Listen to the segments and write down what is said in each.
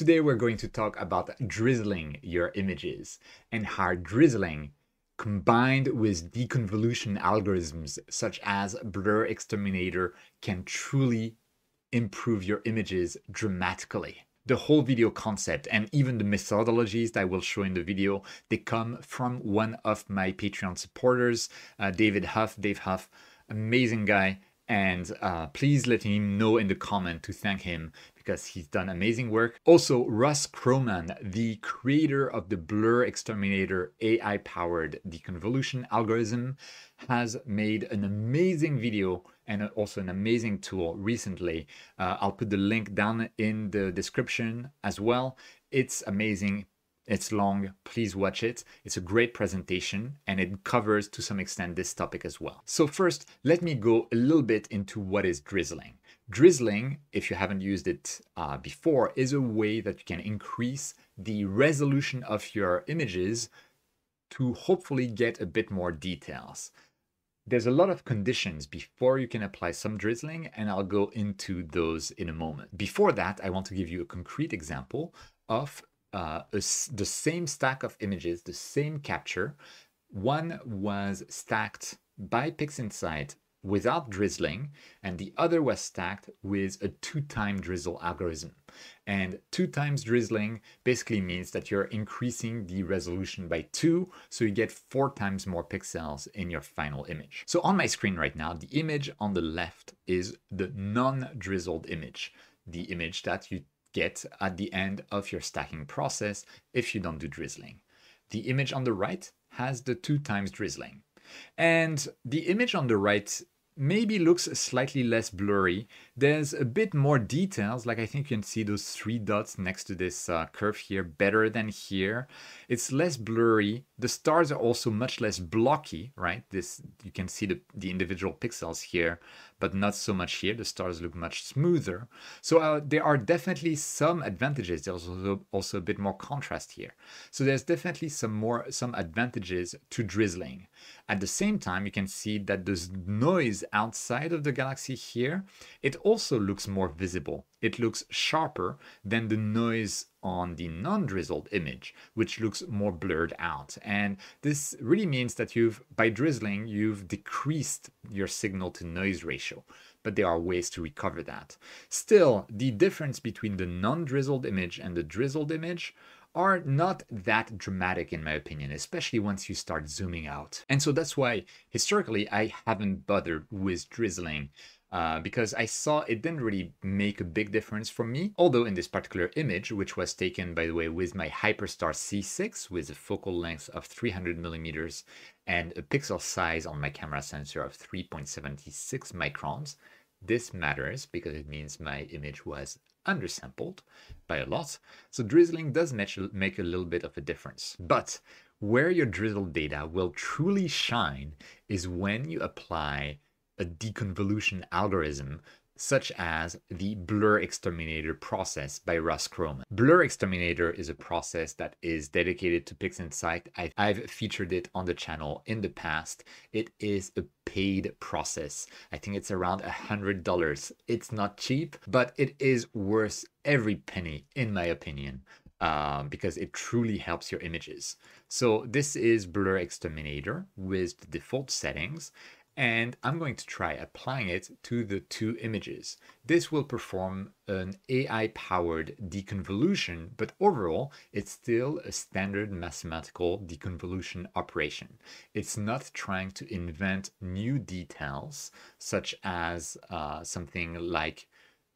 Today we're going to talk about drizzling your images and how drizzling combined with deconvolution algorithms such as BlurXTerminator can truly improve your images dramatically. The whole video concept and even the methodologies that I will show in the video, they come from one of my Patreon supporters, uh, David Huff. Dave Huff, amazing guy. And uh, please let him know in the comment to thank him because he's done amazing work. Also, Russ Croman, the creator of the BlurXTerminator AI-powered deconvolution algorithm, has made an amazing video and also an amazing tool recently. Uh, I'll put the link down in the description as well. It's amazing. It's long, please watch it. It's a great presentation and it covers to some extent this topic as well. So first, let me go a little bit into what is drizzling. Drizzling, if you haven't used it uh, before, is a way that you can increase the resolution of your images to hopefully get a bit more details. There's a lot of conditions before you can apply some drizzling, and I'll go into those in a moment. Before that, I want to give you a concrete example of uh, a, the same stack of images, the same capture. One was stacked by PixInsight without drizzling, and the other was stacked with a two-time drizzle algorithm. And two times drizzling basically means that you're increasing the resolution by two, so you get four times more pixels in your final image. So on my screen right now, the image on the left is the non-drizzled image, the image that you get at the end of your stacking process if you don't do drizzling. The image on the right has the two times drizzling. And the image on the right maybe looks slightly less blurry. There's a bit more details, like I think you can see those three dots next to this uh, curve here better than here. It's less blurry. The stars are also much less blocky, right? This You can see the, the individual pixels here, but not so much here. The stars look much smoother. So uh, there are definitely some advantages. There's also, also a bit more contrast here. So there's definitely some more some advantages to drizzling. At the same time, you can see that the noise outside of the galaxy here, it looks more visible. It looks sharper than the noise on the non-drizzled image, which looks more blurred out. And this really means that you've, by drizzling, you've decreased your signal to noise ratio, but there are ways to recover that. Still, the difference between the non-drizzled image and the drizzled image are not that dramatic in my opinion, especially once you start zooming out. And so that's why historically I haven't bothered with drizzling uh, because I saw it didn't really make a big difference for me. Although in this particular image, which was taken, by the way, with my Hyperstar C6 with a focal length of 300 millimeters and a pixel size on my camera sensor of 3.76 microns, this matters because it means my image was undersampled by a lot. So drizzling does make a little bit of a difference. But where your drizzle data will truly shine is when you apply a deconvolution algorithm such as the BlurXTerminator process by Russ Croman. Blur Exterminator is a process that is dedicated to PixInsight. I've, I've featured it on the channel in the past. It is a paid process. I think it's around a $100. It's not cheap, but it is worth every penny, in my opinion. Uh, because it truly helps your images. So this is BlurXTerminator with the default settings and I'm going to try applying it to the two images. This will perform an AI-powered deconvolution, but overall, it's still a standard mathematical deconvolution operation. It's not trying to invent new details, such as uh, something like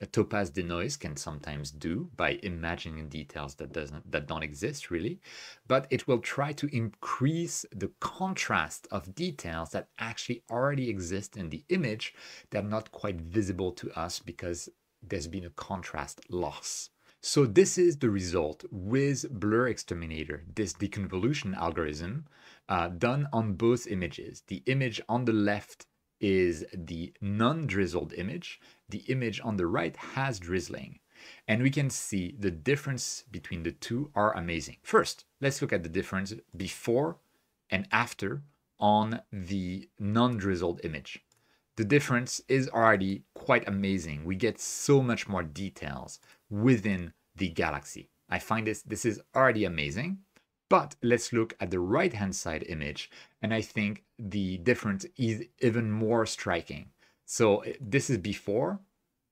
a topaz denoise can sometimes do by imagining details that doesn't that don't exist really but it will try to increase the contrast of details that actually already exist in the image that are not quite visible to us because there's been a contrast loss so this is the result with BlurXTerminator, this deconvolution algorithm uh, done on both images. The image on the left is the non-drizzled image. The image on the right has drizzling. And we can see the difference between the two are amazing. First, let's look at the difference before and after on the non-drizzled image. The difference is already quite amazing. We get so much more details within the galaxy. I find this, this is already amazing. But let's look at the right-hand side image, and I think the difference is even more striking. So eh, this is before,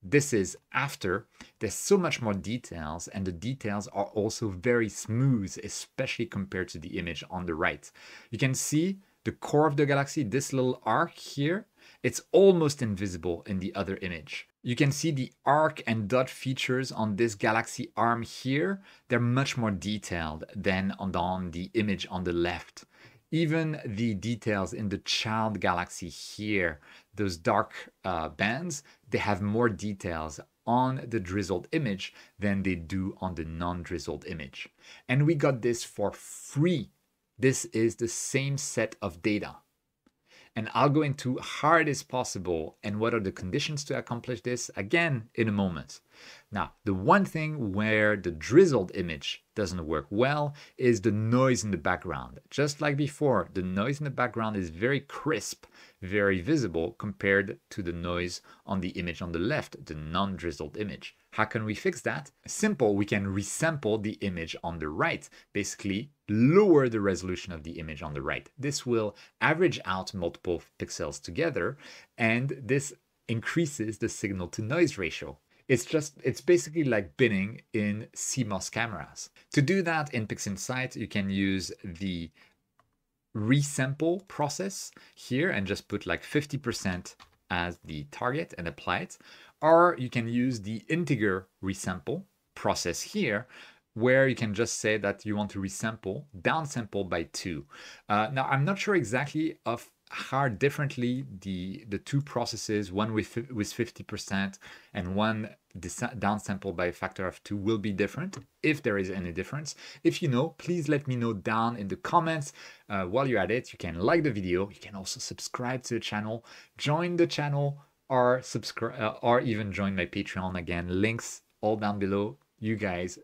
this is after. There's so much more details, and the details are also very smooth, especially compared to the image on the right. You can see the core of the galaxy, this little arc here, it's almost invisible in the other image. You can see the arc and dot features on this galaxy arm here. They're much more detailed than on, the image on the left. Even the details in the child galaxy here, those dark uh, bands, they have more details on the drizzled image than they do on the non-drizzled image. And we got this for free. This is the same set of data. And I'll go into it is possible and what are the conditions to accomplish this again in a moment. Now, the one thing where the drizzled image doesn't work well is the noise in the background. Just like before, the noise in the background is very crisp, very visible compared to the noise on the image on the left, the non-drizzled image. How can we fix that? Simple, we can resample the image on the right, basically lower the resolution of the image on the right. This will average out multiple pixels together, and this increases the signal to noise ratio. It's just, it's basically like binning in CMOS cameras. To do that in PixInsight, you can use the resample process here and just put like 50% as the target and apply it. Or you can use the integer resample process here, where you can just say that you want to resample, downsample by two. Uh, now, I'm not sure exactly of how differently the the two processes, one with with 50% and one downsample by a factor of two will be different, if there is any difference. If you know, please let me know down in the comments. Uh, while you're at it, you can like the video, you can also subscribe to the channel, join the channel, or subscribe, uh, or even join my Patreon again. Links all down below. You guys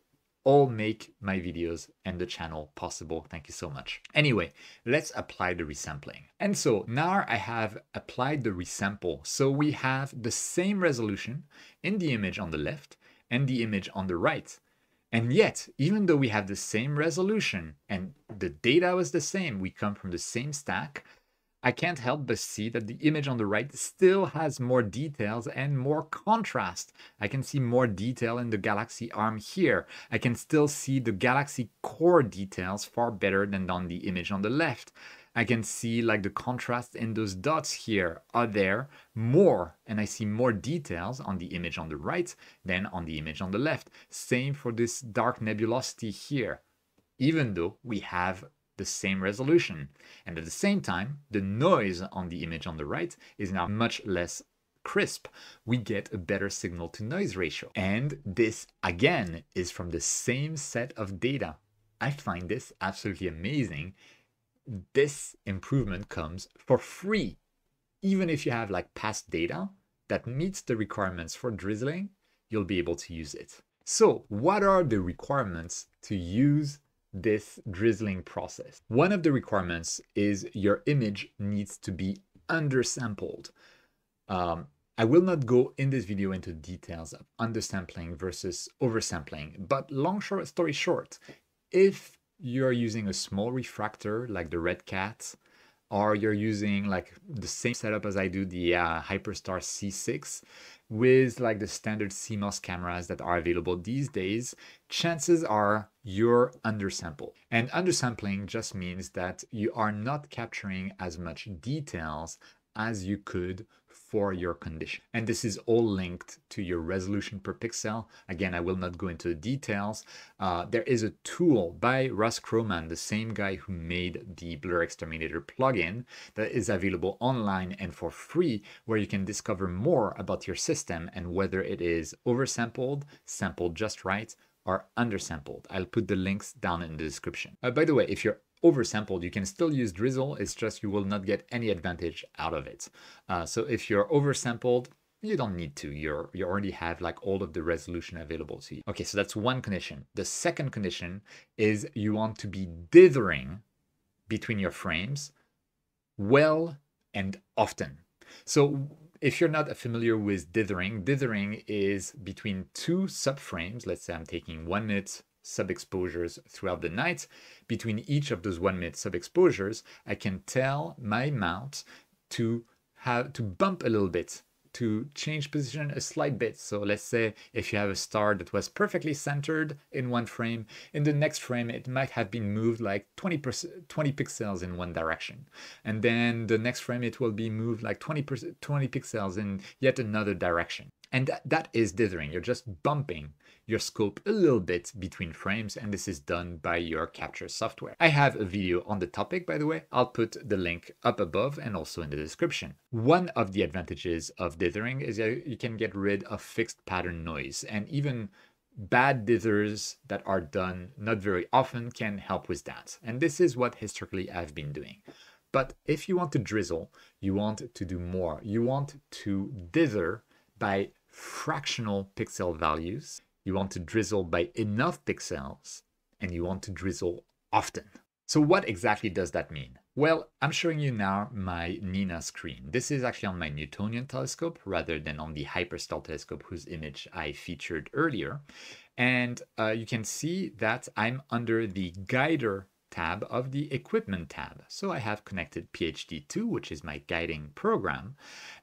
all make my videos and the channel possible. Thank you so much. Anyway, let's apply the resampling. And so now I have applied the resample. So we have the same resolution in the image on the left and the image on the right. And yet, even though we have the same resolution and the data was the same, we come from the same stack, I can't help but see that the image on the right still has more details and more contrast. I can see more detail in the galaxy arm here. I can still see the galaxy core details far better than on the image on the left. I can see like the contrast in those dots here are there more and I see more details on the image on the right than on the image on the left. Same for this dark nebulosity here, even though we have the same resolution. And at the same time, the noise on the image on the right is now much less crisp. We get a better signal to noise ratio. And this again is from the same set of data. I find this absolutely amazing. This improvement comes for free. Even if you have like past data that meets the requirements for drizzling, you'll be able to use it. So what are the requirements to use this drizzling process. One of the requirements is your image needs to be undersampled. Um, I will not go in this video into details of undersampling versus oversampling, but long short story short, if you're using a small refractor like the Red Cat, or you're using like the same setup as I do, the uh, Hyperstar C6, with like the standard CMOS cameras that are available these days, chances are you're undersampled. And undersampling just means that you are not capturing as much details as you could for your condition. And this is all linked to your resolution per pixel. Again, I will not go into the details. Uh, there is a tool by Russ Croman, the same guy who made the BlurXTerminator plugin that is available online and for free, where you can discover more about your system and whether it is oversampled, sampled just right, or undersampled. I'll put the links down in the description. Uh, by the way, if you're oversampled, you can still use drizzle, it's just you will not get any advantage out of it. Uh, so if you're oversampled, you don't need to. You're you already have like all of the resolution available to you. Okay, so that's one condition. The second condition is you want to be dithering between your frames well and often. So if you're not familiar with dithering, dithering is between two subframes. Let's say I'm taking one minute sub-exposures throughout the night. Between each of those one minute sub-exposures, I can tell my mount to have to bump a little bit to change position a slight bit. So let's say if you have a star that was perfectly centered in one frame, in the next frame it might have been moved like 20, 20 pixels in one direction. And then the next frame it will be moved like 20, 20 pixels in yet another direction. And that, that is dithering. You're just bumping your scope a little bit between frames and this is done by your capture software. I have a video on the topic by the way, I'll put the link up above and also in the description. One of the advantages of dithering is that you can get rid of fixed pattern noise and even bad dithers that are done not very often can help with that. And this is what historically I've been doing. But if you want to drizzle, you want to do more. You want to dither by fractional pixel values you want to drizzle by enough pixels, and you want to drizzle often. So what exactly does that mean? Well, I'm showing you now my NINA screen. This is actually on my Newtonian telescope rather than on the Hyperstar telescope whose image I featured earlier. And uh, you can see that I'm under the guider tab of the equipment tab. So I have connected PHD2, which is my guiding program.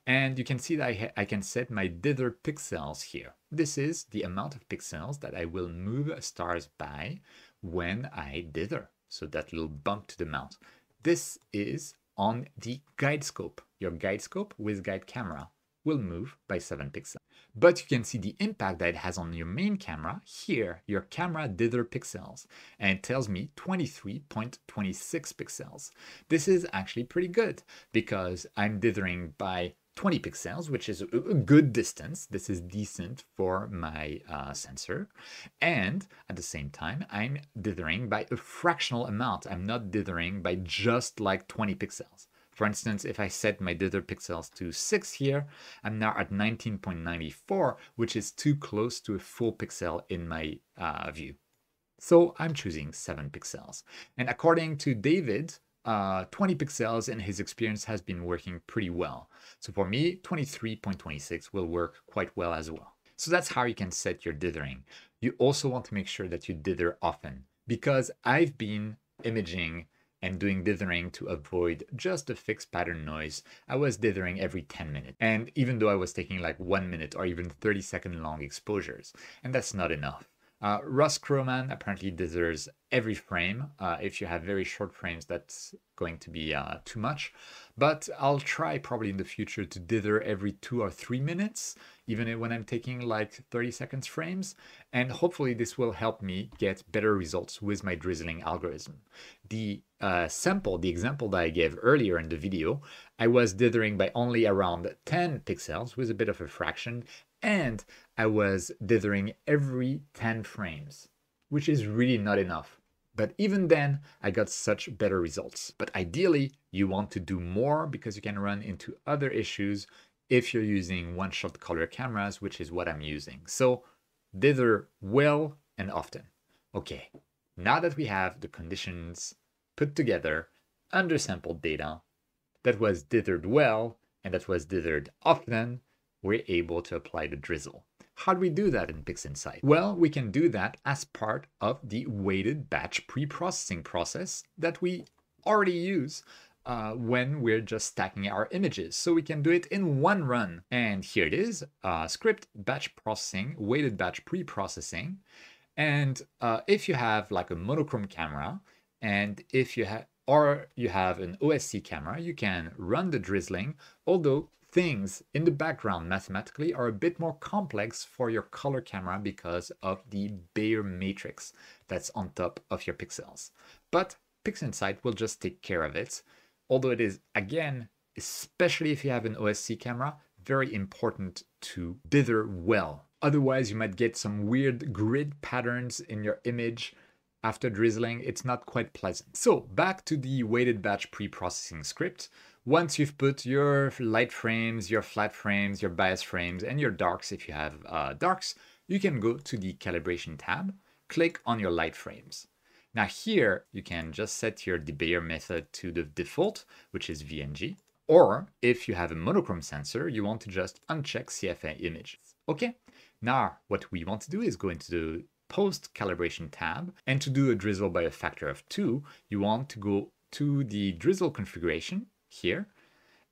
And you can see that I, I, can set my dither pixels here. This is the amount of pixels that I will move stars by when I dither. So that little bump to the mount. This is on the guide scope, your guide scope with guide camera will move by 7 pixels. But you can see the impact that it has on your main camera here, your camera dither pixels, and it tells me 23.26 pixels. This is actually pretty good because I'm dithering by 20 pixels, which is a good distance. This is decent for my uh, sensor. And at the same time, I'm dithering by a fractional amount. I'm not dithering by just like 20 pixels. For instance, if I set my dither pixels to 6 here, I'm now at 19.94, which is too close to a full pixel in my uh, view. So I'm choosing 7 pixels. And according to David, uh, 20 pixels in his experience has been working pretty well. So for me, 23.26 will work quite well as well. So that's how you can set your dithering. You also want to make sure that you dither often because I've been imaging and doing dithering to avoid just a fixed pattern noise, I was dithering every 10 minutes. And even though I was taking like one minute or even 30 second long exposures, and that's not enough. Uh, Russ apparently dithers every frame. Uh, if you have very short frames, that's going to be uh, too much. But I'll try probably in the future to dither every two or three minutes, even when I'm taking like 30 seconds frames. And hopefully this will help me get better results with my drizzling algorithm. The uh, sample, the example that I gave earlier in the video, I was dithering by only around 10 pixels with a bit of a fraction and I was dithering every 10 frames, which is really not enough. But even then, I got such better results. But ideally, you want to do more because you can run into other issues if you're using one-shot color cameras, which is what I'm using. So dither well and often. Okay, now that we have the conditions put together, undersampled data that was dithered well and that was dithered often, we're able to apply the drizzle. How do we do that in PixInsight? Well, we can do that as part of the weighted batch pre-processing process that we already use uh, when we're just stacking our images. So we can do it in one run. And here it is, uh, script batch processing, weighted batch pre-processing. And uh, if you have like a monochrome camera, and if you have or you have an OSC camera, you can run the drizzling, although things in the background mathematically are a bit more complex for your color camera because of the Bayer matrix that's on top of your pixels. But PixInsight will just take care of it, although it is, again, especially if you have an OSC camera, very important to dither well. Otherwise, you might get some weird grid patterns in your image after drizzling. It's not quite pleasant. So back to the weighted batch pre-processing script. Once you've put your light frames, your flat frames, your bias frames, and your darks, if you have uh, darks, you can go to the calibration tab, click on your light frames. Now here, you can just set your debayer method to the default, which is VNG. Or if you have a monochrome sensor, you want to just uncheck CFA images. Okay, now what we want to do is go into the post calibration tab. And to do a drizzle by a factor of two, you want to go to the drizzle configuration here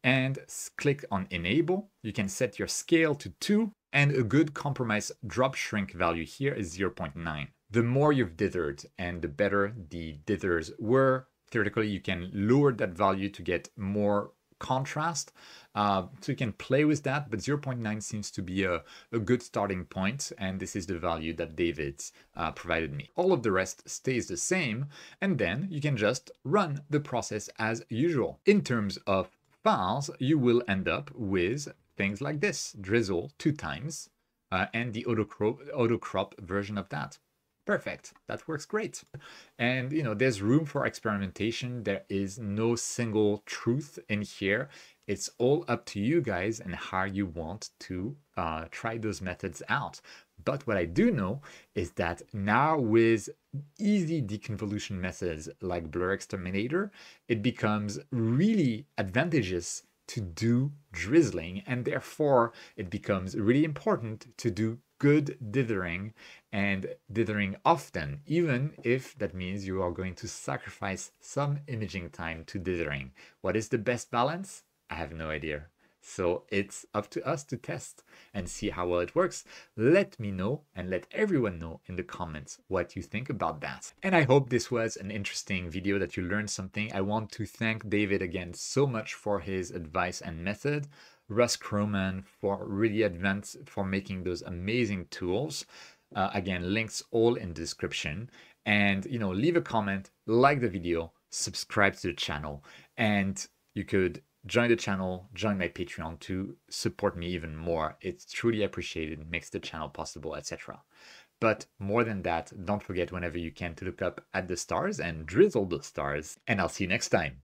and click on enable. You can set your scale to two and a good compromise drop shrink value here is 0.9. The more you've dithered and the better the dithers were, theoretically you can lower that value to get more contrast. Uh, so you can play with that, but 0.9 seems to be a, a good starting point, and this is the value that David uh, provided me. All of the rest stays the same, and then you can just run the process as usual. In terms of files, you will end up with things like this, drizzle two times, uh, and the auto crop, auto crop version of that. Perfect. That works great. And you know, there's room for experimentation. There is no single truth in here. It's all up to you guys and how you want to uh, try those methods out. But what I do know is that now with easy deconvolution methods like BlurXTerminator, it becomes really advantageous to do drizzling and therefore it becomes really important to do good dithering and dithering often, even if that means you are going to sacrifice some imaging time to dithering. What is the best balance? I have no idea. So it's up to us to test and see how well it works. Let me know and let everyone know in the comments what you think about that. And I hope this was an interesting video that you learned something. I want to thank David again so much for his advice and method. Russ Croman for really advanced for making those amazing tools. Uh, again, links all in description. And you know, leave a comment, like the video, subscribe to the channel, and you could join the channel, join my Patreon to support me even more. It's truly appreciated, makes the channel possible, etc. But more than that, don't forget whenever you can to look up at the stars and drizzle the stars. And I'll see you next time.